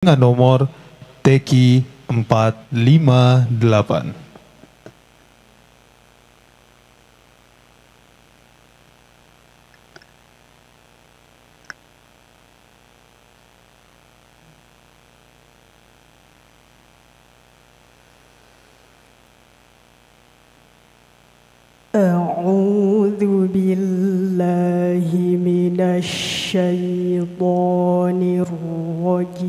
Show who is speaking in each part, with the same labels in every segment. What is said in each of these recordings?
Speaker 1: dengan nomor TQ 458.
Speaker 2: أعوذ بالله من الشيطان الرجيم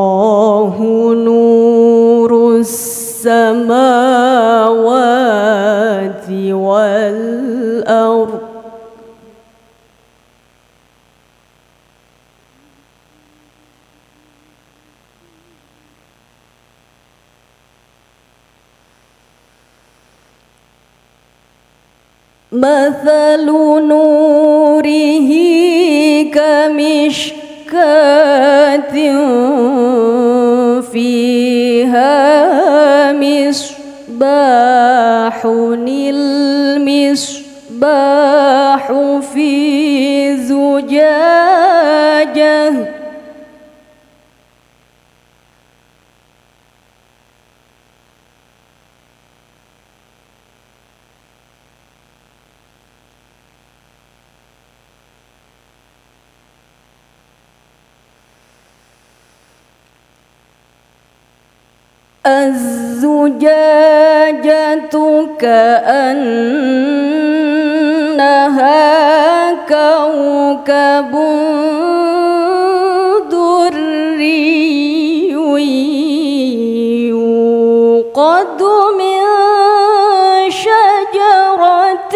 Speaker 2: مثل نوره كمشكاة فيها مصباح المصباح في الزجاجة كأنها كوكب دري يوقد من شجرة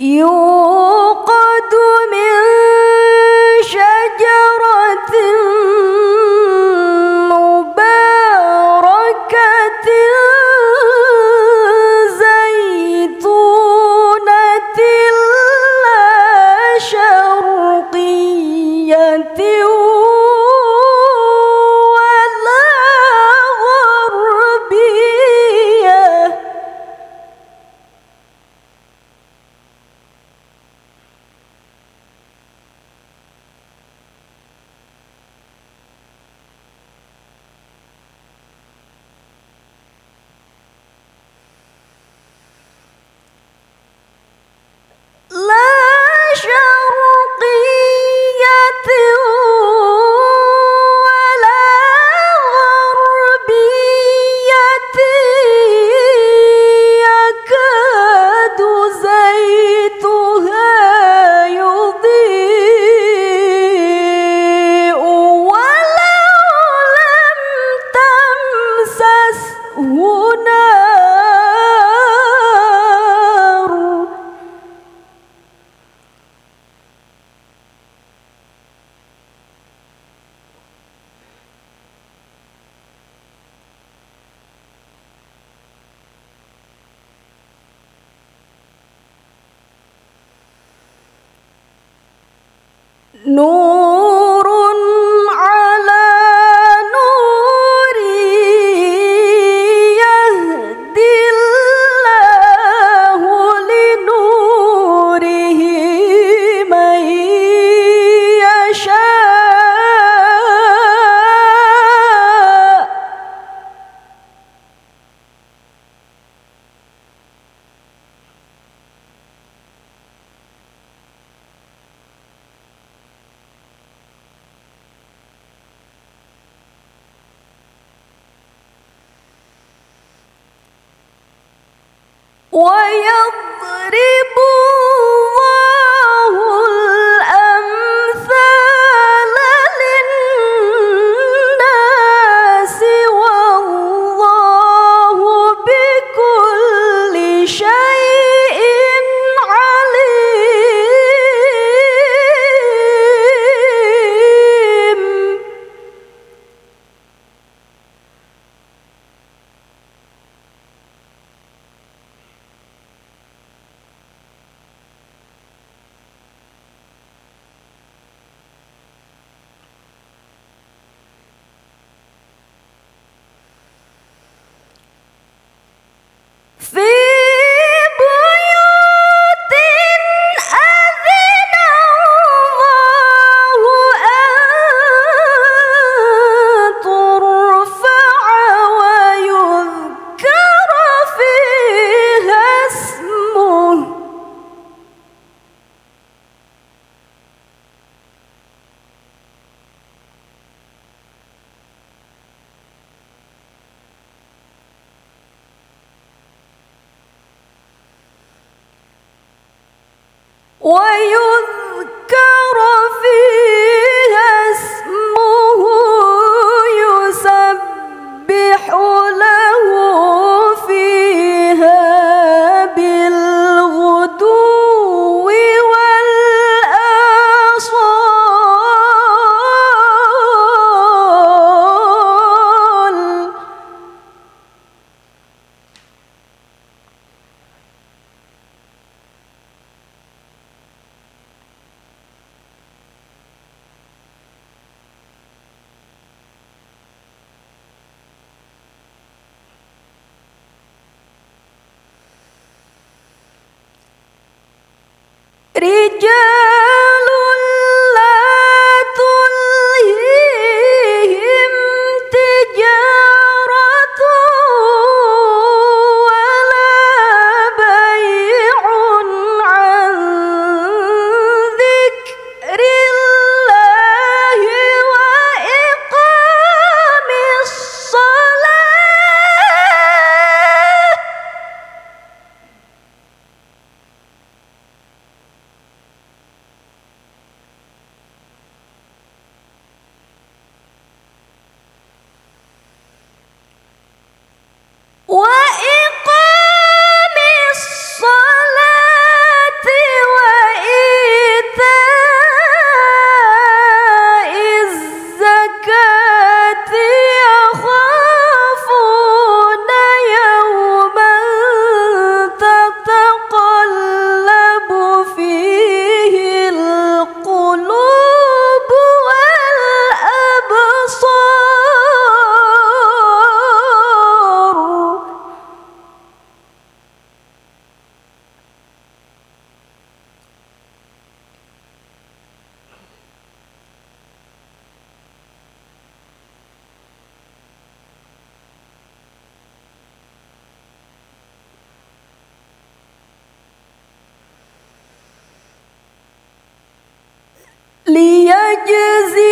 Speaker 2: يوقد no. ويضرب 我用 trillo ليجزيهم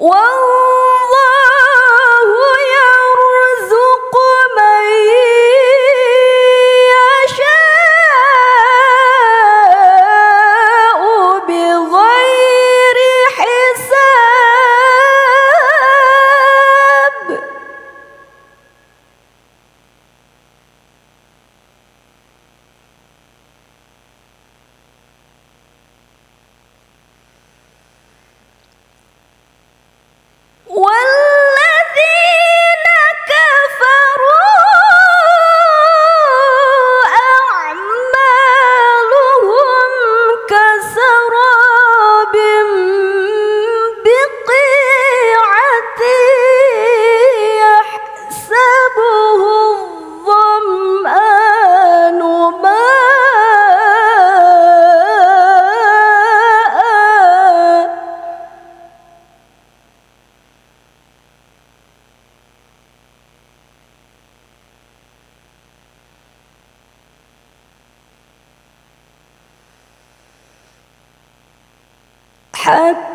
Speaker 2: Whoa! حتى